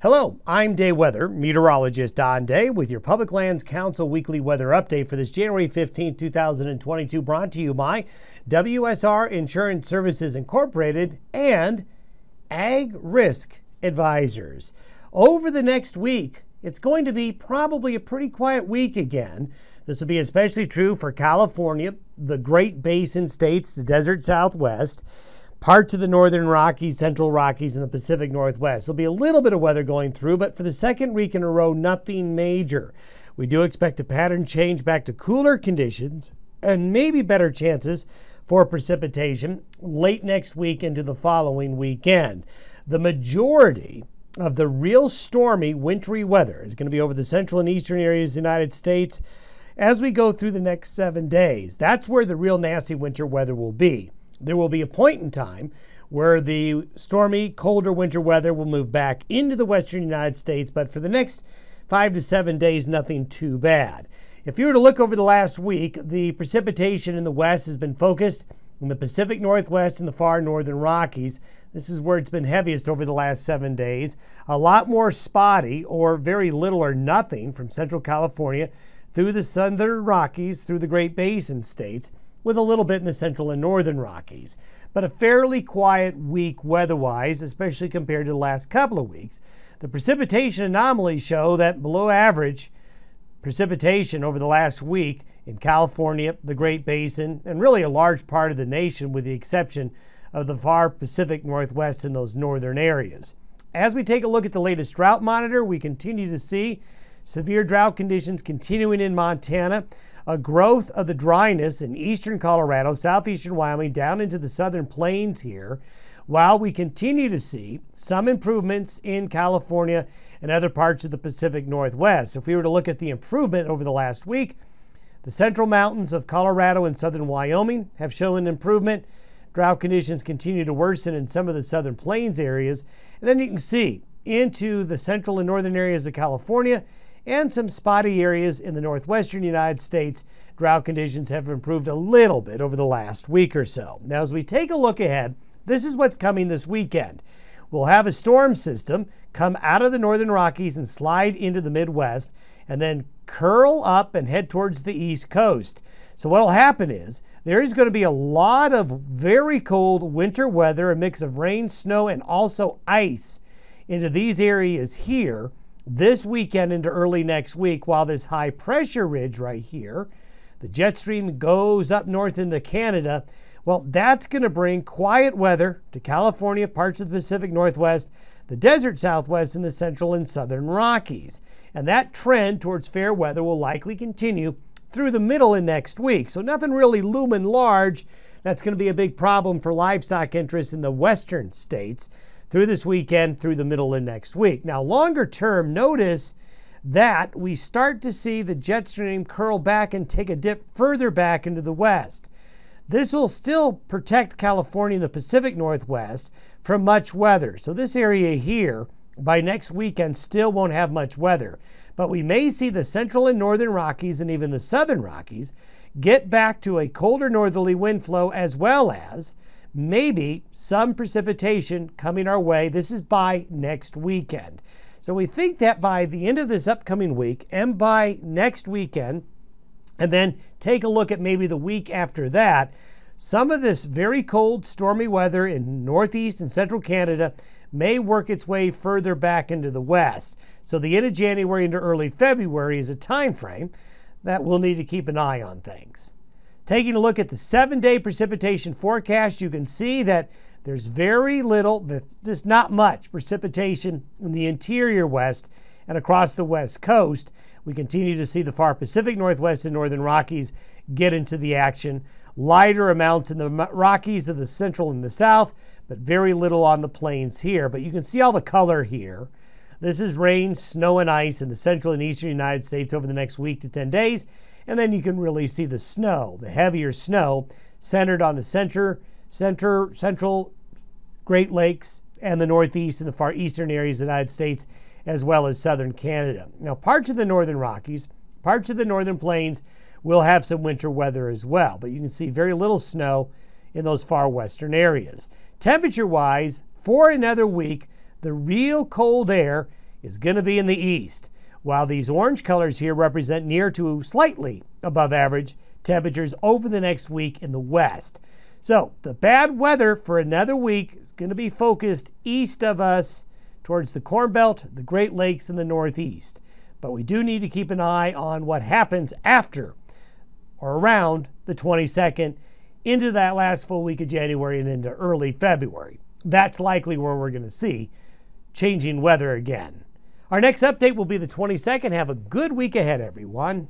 Hello, I'm Day Weather meteorologist Don Day with your Public Lands Council weekly weather update for this January 15, 2022, brought to you by WSR Insurance Services Incorporated and Ag Risk Advisors. Over the next week, it's going to be probably a pretty quiet week again. This will be especially true for California, the Great Basin states, the desert southwest parts of the northern Rockies, central Rockies, and the Pacific Northwest. There'll be a little bit of weather going through, but for the second week in a row, nothing major. We do expect a pattern change back to cooler conditions and maybe better chances for precipitation late next week into the following weekend. The majority of the real stormy, wintry weather is going to be over the central and eastern areas of the United States as we go through the next seven days. That's where the real nasty winter weather will be. There will be a point in time where the stormy, colder winter weather will move back into the western United States, but for the next five to seven days, nothing too bad. If you were to look over the last week, the precipitation in the west has been focused in the Pacific Northwest and the far northern Rockies. This is where it's been heaviest over the last seven days. A lot more spotty or very little or nothing from central California through the southern Rockies, through the Great Basin states with a little bit in the central and northern Rockies. But a fairly quiet week weather-wise, especially compared to the last couple of weeks. The precipitation anomalies show that below average precipitation over the last week in California, the Great Basin, and really a large part of the nation, with the exception of the far Pacific Northwest and those northern areas. As we take a look at the latest drought monitor, we continue to see severe drought conditions continuing in Montana a growth of the dryness in eastern Colorado, southeastern Wyoming, down into the southern plains here, while we continue to see some improvements in California and other parts of the Pacific Northwest. If we were to look at the improvement over the last week, the central mountains of Colorado and southern Wyoming have shown improvement. Drought conditions continue to worsen in some of the southern plains areas. And then you can see into the central and northern areas of California and some spotty areas in the northwestern United States. Drought conditions have improved a little bit over the last week or so. Now, as we take a look ahead, this is what's coming this weekend. We'll have a storm system come out of the northern Rockies and slide into the Midwest and then curl up and head towards the East Coast. So, what will happen is there is going to be a lot of very cold winter weather, a mix of rain, snow, and also ice into these areas here this weekend into early next week while this high pressure ridge right here, the jet stream goes up north into Canada. Well, that's going to bring quiet weather to California, parts of the Pacific Northwest, the desert Southwest, and the central and southern Rockies. And that trend towards fair weather will likely continue through the middle of next week. So, nothing really looming large. That's going to be a big problem for livestock interests in the western states through this weekend, through the middle of next week. Now, longer term, notice that we start to see the jet stream curl back and take a dip further back into the west. This will still protect California and the Pacific Northwest from much weather. So, this area here by next weekend still won't have much weather. But we may see the central and northern Rockies and even the southern Rockies get back to a colder northerly wind flow as well as maybe some precipitation coming our way. This is by next weekend. So we think that by the end of this upcoming week and by next weekend, and then take a look at maybe the week after that, some of this very cold, stormy weather in northeast and central Canada may work its way further back into the west. So the end of January into early February is a time frame that we'll need to keep an eye on things. Taking a look at the seven day precipitation forecast, you can see that there's very little, there's not much precipitation in the interior west and across the west coast. We continue to see the far Pacific Northwest and Northern Rockies get into the action. Lighter amounts in the Rockies of the central and the south, but very little on the plains here. But you can see all the color here. This is rain, snow, and ice in the central and eastern United States over the next week to 10 days. And then you can really see the snow, the heavier snow, centered on the center, center, central Great Lakes and the Northeast and the far eastern areas of the United States, as well as southern Canada. Now, parts of the northern Rockies, parts of the northern plains will have some winter weather as well, but you can see very little snow in those far western areas. Temperature wise, for another week, the real cold air is going to be in the east, while these orange colors here represent near to slightly above average temperatures over the next week in the west. So the bad weather for another week is going to be focused east of us towards the Corn Belt, the Great Lakes, and the Northeast. But we do need to keep an eye on what happens after or around the 22nd into that last full week of January and into early February. That's likely where we're going to see changing weather again. Our next update will be the 22nd. Have a good week ahead, everyone.